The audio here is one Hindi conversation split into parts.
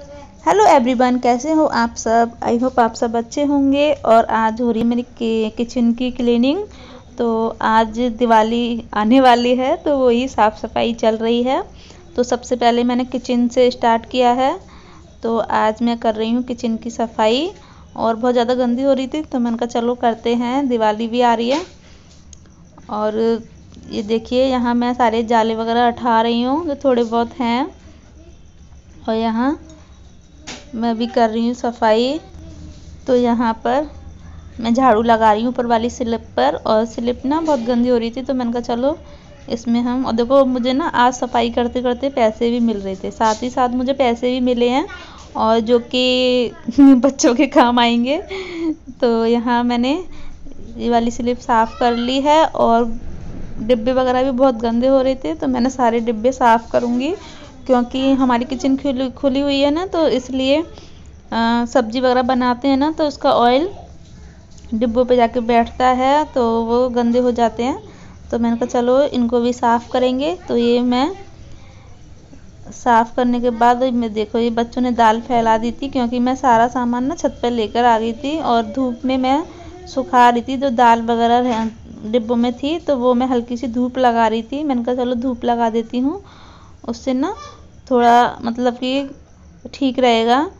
हेलो एवरीवन कैसे हो आप सब? आई होप आप सब अच्छे होंगे और आज हो रही है मेरी किचन की क्लीनिंग तो आज दिवाली आने वाली है तो वही साफ़ सफ़ाई चल रही है। तो सबसे पहले मैंने किचन से स्टार्ट किया है। तो आज मैं कर रही हूँ किचन की सफ़ाई। और बहुत ज़्यादा गंदी हो रही थी तो मैंने कहा चलो करते हैं। दिवाली भी आ रही है। और ये देखिए, यहाँ मैं सारे जाले वगैरह उठा रही हूँ, जो थोड़े बहुत हैं। और यहाँ मैं भी कर रही हूँ सफ़ाई। तो यहाँ पर मैं झाड़ू लगा रही हूँ ऊपर वाली स्लिप पर और स्लिप ना बहुत गंदी हो रही थी तो मैंने कहा चलो इसमें हम, और देखो मुझे ना आज सफ़ाई करते करते पैसे भी मिल रहे थे। साथ ही साथ मुझे पैसे भी मिले हैं और जो कि बच्चों के काम आएँगे। तो यहाँ मैंने ये वाली स्लिप साफ़ कर ली है और डिब्बे वगैरह भी बहुत गंदे हो रहे थे तो मैंने सारे डिब्बे साफ़ करूँगी। क्योंकि हमारी किचन खुली खुली हुई है ना तो इसलिए सब्ज़ी वगैरह बनाते हैं ना तो उसका ऑयल डिब्बों पे जाके बैठता है तो वो गंदे हो जाते हैं। तो मैंने कहा, चलो, इनको भी साफ़ करेंगे। तो ये मैं साफ़ करने के बाद, मैं देखो, ये बच्चों ने दाल फैला दी थी, क्योंकि मैं सारा सामान ना छत पर लेकर आ गई थी, और धूप में मैं सुखा रही थी, जो दाल वगैरह डिब्बों में थी तो वो मैं हल्की सी धूप लगा रही थी। मैंने कहा, चलो, धूप लगा देती हूँ। उससे ना थोड़ा मतलब कि ठीक रहेगा।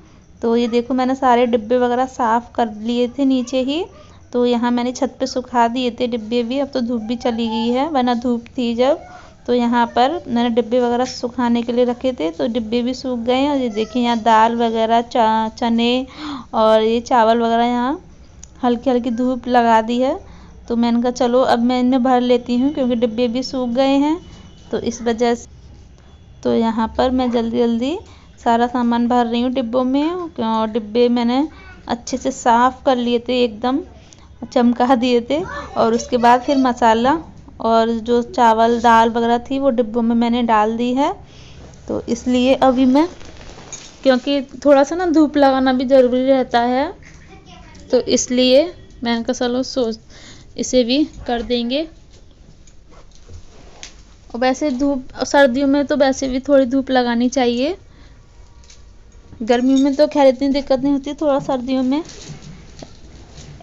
तो ये देखो मैंने सारे डिब्बे वगैरह साफ़ कर लिए थे नीचे ही। तो यहाँ मैंने छत पे सुखा दिए थे डिब्बे भी, अब तो धूप भी चली गई है, वरना धूप थी जब। तो यहाँ पर मैंने डिब्बे वगैरह सुखाने के लिए रखे थे तो डिब्बे भी सूख गए और ये देखिए यहाँ दाल वगैरह चने और ये चावल वगैरह यहाँ हल्की हल्की धूप लगा दी है। तो मैंने कहा चलो अब मैं इनमें भर लेती हूँ, क्योंकि डिब्बे भी सूख गए हैं। तो इस वजह से तो यहाँ पर मैं जल्दी जल्दी सारा सामान भर रही हूँ डिब्बों में और डिब्बे मैंने अच्छे से साफ़ कर लिए थे, एकदम चमका दिए थे। और उसके बाद फिर मसाला और जो चावल, दाल वगैरह थी वो डिब्बों में मैंने डाल दी है। तो इसलिए अभी मैं, क्योंकि थोड़ा सा ना धूप लगाना भी ज़रूरी रहता है तो इसलिए मैंने कहा चलो सोच, इसे भी कर देंगे। और वैसे धूप सर्दियों में तो वैसे भी थोड़ी धूप लगानी चाहिए। गर्मियों में तो खैर इतनी दिक्कत नहीं होती, थोड़ा सर्दियों में।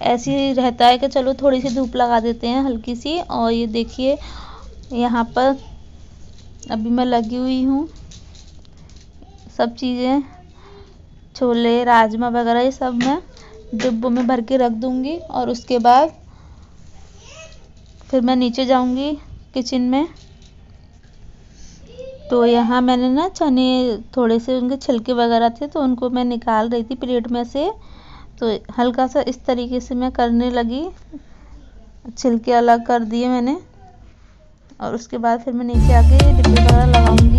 ऐसे रहता है कि चलो थोड़ी सी धूप लगा देते हैं हल्की सी, और ये देखिए, यहाँ पर अभी मैं लगी हुई हूँ। सब चीज़ें, छोले, राजमा वगैरह, ये सब मैं डिब्बों में भर के रख दूँगी, और उसके बाद फिर मैं नीचे जाऊँगी किचन में। तो यहाँ मैंने ना चने थोड़े से उनके छिलके वगैरह थे तो उनको मैं निकाल रही थी प्लेट में से। तो हल्का सा इस तरीके से मैं करने लगी। छिलके अलग कर दिए मैंने। और उसके बाद फिर मैं नीचे आके डिब्बे वगैरह लगाऊँगी।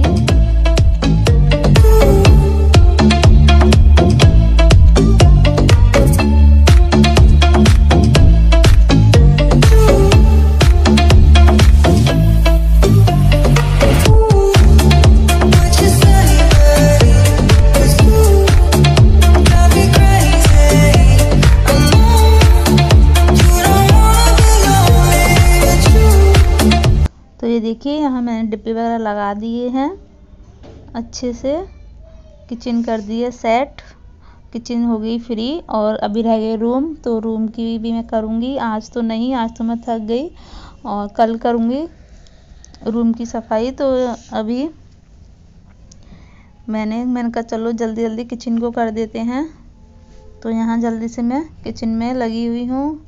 देखिए, यहाँ मैंने डिब्बे वगैरह लगा दिए हैं। अच्छे से किचन कर दिए सेट किचन हो गई फ्री और अभी रह गए रूम तो रूम की भी मैं करूँगी। आज तो नहीं, आज तो मैं थक गई और कल करूँगी रूम की सफ़ाई। तो अभी मैंने मैंने कहा, चलो जल्दी जल्दी किचन को कर देते हैं। तो यहाँ जल्दी से मैं किचन में लगी हुई हूँ।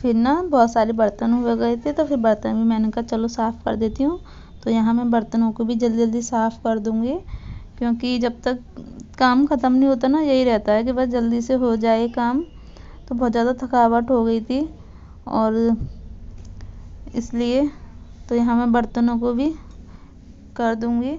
फिर ना बहुत सारे बर्तन हो गए थे तो फिर बर्तन भी मैंने कहा चलो साफ़ कर देती हूँ। तो यहाँ मैं बर्तनों को भी जल्दी जल्दी साफ़ कर दूँगी, क्योंकि जब तक काम ख़त्म नहीं होता ना, यही रहता है कि बस जल्दी से हो जाए काम। तो बहुत ज़्यादा थकावट हो गई थी, और इसलिए तो यहाँ मैं बर्तनों को भी कर दूँगी।